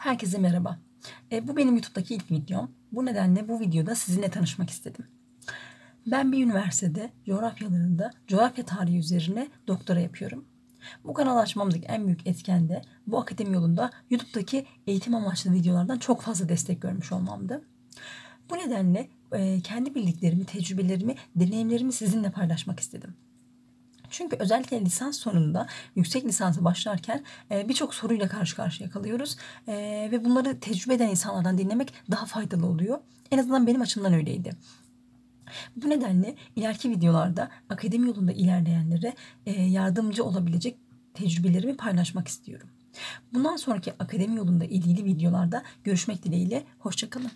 Herkese merhaba. E, bu benim YouTube'daki ilk videom. Bu nedenle bu videoda sizinle tanışmak istedim. Ben bir üniversitede coğrafya alanında coğrafya tarihi üzerine doktora yapıyorum. Bu kanal açmamdaki en büyük etken de bu akademi yolunda YouTube'daki eğitim amaçlı videolardan çok fazla destek görmüş olmamdı. Bu nedenle e, kendi bildiklerimi, tecrübelerimi, deneyimlerimi sizinle paylaşmak istedim. Çünkü özellikle lisans sonunda yüksek lisansı başlarken e, birçok soruyla karşı karşıya kalıyoruz. E, ve bunları tecrübe eden insanlardan dinlemek daha faydalı oluyor. En azından benim açımdan öyleydi. Bu nedenle ileriki videolarda akademi yolunda ilerleyenlere e, yardımcı olabilecek tecrübelerimi paylaşmak istiyorum. Bundan sonraki akademi yolunda ilgili videolarda görüşmek dileğiyle. Hoşçakalın.